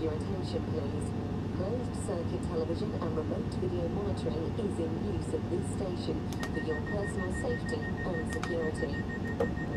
Your attention please. Closed circuit television and remote video monitoring is in use at this station for your personal safety and security.